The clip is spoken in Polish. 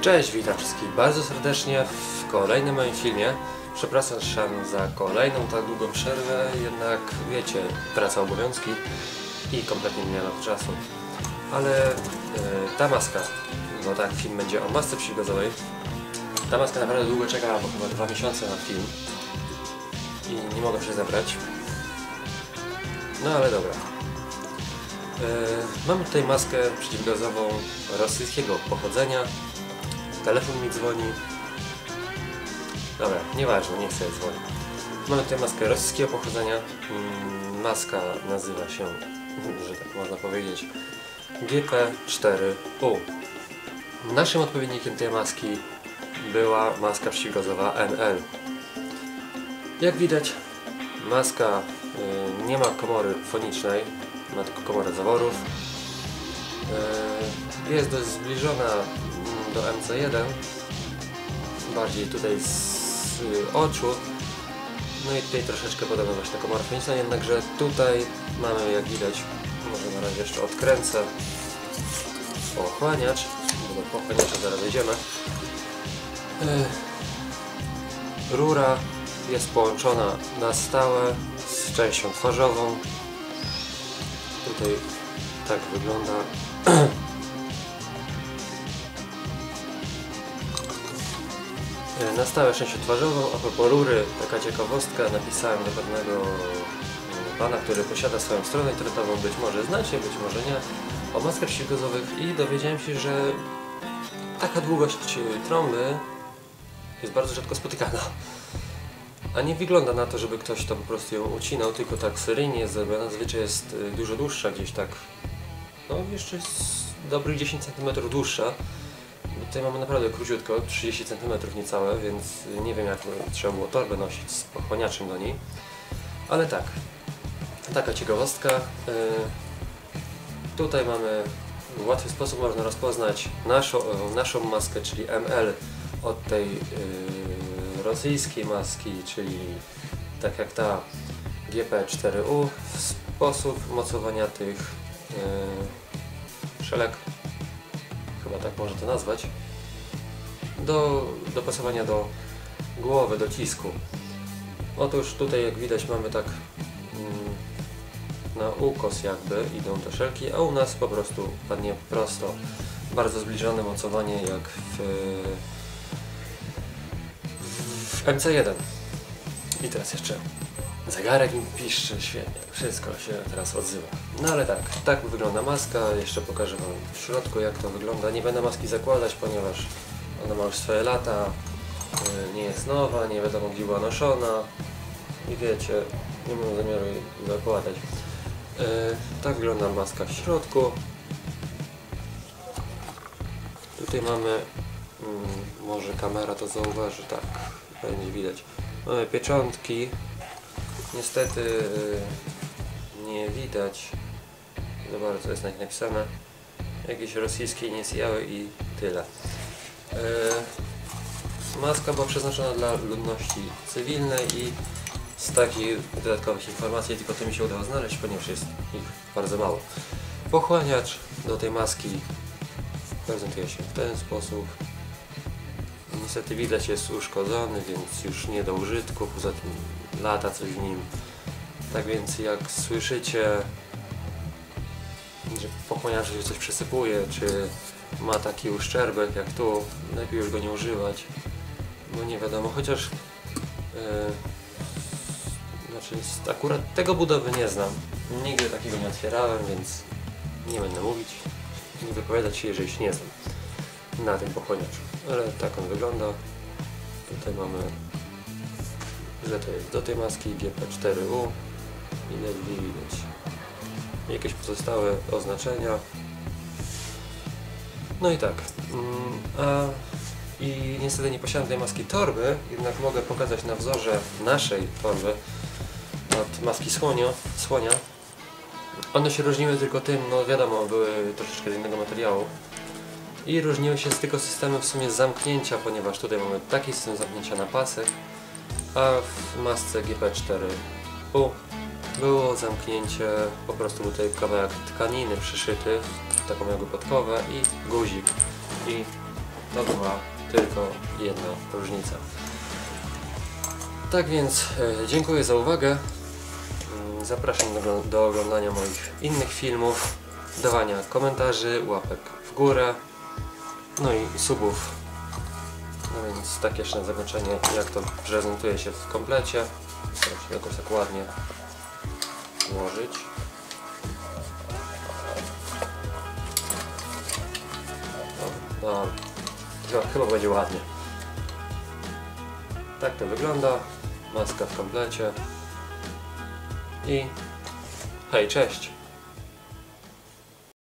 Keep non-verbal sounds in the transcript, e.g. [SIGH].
Cześć, witam wszystkich bardzo serdecznie w kolejnym moim filmie. Przepraszam za kolejną tak długą przerwę, jednak wiecie, praca, obowiązki i kompletnie nie miałem czasu. Ale e, ta maska, bo tak, film będzie o masce przeciwgazowej. Ta maska naprawdę długo czekała, bo chyba dwa miesiące na film i nie mogę się zebrać. No ale dobra. E, Mamy tutaj maskę przeciwgazową rosyjskiego pochodzenia. Telefon mi dzwoni. Dobra, nieważne, nie chcę dzwonić. Mamy tutaj maskę rosyjskiego pochodzenia. Mm, Maska nazywa się, [LAUGHS] że tak można powiedzieć, GP4U. Naszym odpowiednikiem tej maski była maska przeciwgazowa NL. Jak widać, maska y, nie ma komory fonicznej, ma tylko komorę zaworów. Y, jest dość zbliżona do MC1, bardziej tutaj z y, oczu. No i tutaj troszeczkę podobna właśnie komora foniczna, jednakże tutaj mamy, jak widać, może na razie jeszcze odkręcę pochłaniacz, bo do pochłaniacza zaraz wejdziemy. Y, Rura jest połączona na stałe z częścią twarzową. Tutaj tak wygląda. [CLEARS THROAT] Na stałe twarzową, a propos rury, taka ciekawostka, napisałem do pewnego e, pana, który posiada swoją stronę internetową, być może znacie, być może nie, o maskach przeciwgazowych i dowiedziałem się, że taka długość e, trąby jest bardzo rzadko spotykana. A nie wygląda na to, żeby ktoś to po prostu ją ucinał, tylko tak seryjnie jest zrobiona. Zazwyczaj jest y, dużo dłuższa, gdzieś tak, no jeszcze z dobrych 10 cm dłuższa. Tutaj mamy naprawdę króciutko, 30 cm niecałe, więc nie wiem jak trzeba było torbę nosić z pochłaniaczem do niej. Ale tak, taka ciekawostka. Y, Tutaj mamy w łatwy sposób można rozpoznać naszą, e, naszą maskę, czyli ML od tej y, rosyjskiej maski, czyli tak jak ta GP4U, sposób mocowania tych y, szelek, chyba tak można to nazwać, do dopasowania do głowy, do cisku. Otóż tutaj jak widać mamy tak mm, na ukos jakby idą te szelki, a u nas po prostu padnie prosto. Bardzo zbliżone mocowanie jak w, w MC1. I teraz jeszcze zegarek mi piszczy, świetnie, wszystko się teraz odzywa. No ale tak, tak wygląda maska, jeszcze pokażę Wam w środku jak to wygląda. Nie będę maski zakładać, ponieważ ona ma już swoje lata, yy, nie jest nowa, nie wiadomo gdzie była noszona i wiecie, nie mam zamiaru jej zakładać. Yy, tak wygląda maska w środku. Tutaj mamy, mm, może kamera to zauważy, tak, będzie widać. Mamy pieczątki. Niestety yy, nie widać za bardzo jest napisane. Jakieś rosyjskie inicjały i tyle. Yy, maska była przeznaczona dla ludności cywilnej i z takich dodatkowych informacji tylko to mi się udało znaleźć, ponieważ jest ich bardzo mało. Pochłaniacz do tej maski prezentuje się w ten sposób. Niestety widać jest uszkodzony, więc już nie do użytku, poza tym lata coś w nim. Tak więc jak słyszycie, że pochłaniacz się coś przesypuje, czy ma taki uszczerbek jak tu, lepiej już go nie używać, bo nie wiadomo, chociaż yy, znaczy akurat tego budowy nie znam. Nigdy takiego nie otwierałem, więc nie będę mówić, nie wypowiadać się, jeżeli się nie znam na tym pochłaniaczu. Ale tak on wygląda. Tutaj mamy, że to jest do tej maski GP4U. Widać, widać. Jakieś pozostałe oznaczenia. No i tak. Mm, A, I niestety nie posiadam tej maski torby, jednak mogę pokazać na wzorze naszej torby od maski słonio, słonia. One się różniły tylko tym, no wiadomo, były troszeczkę z innego materiału. I różniły się z tylko systemem w sumie zamknięcia, ponieważ tutaj mamy taki system zamknięcia na pasek, a w masce GP4U było zamknięcie, po prostu był tutaj kawałek tkaniny przyszyty, taką jakby podkowę i guzik. I To była tylko jedna różnica. Tak więc e, dziękuję za uwagę. Mm, Zapraszam do, do oglądania moich innych filmów, dawania komentarzy, łapek w górę, no i subów. No więc tak jeszcze na zakończenie, jak to prezentuje się w komplecie. Staram się jakoś tak ładnie ułożyć. No, no, chyba, chyba będzie ładnie. Tak to wygląda. Maska w komplecie. I hej, cześć!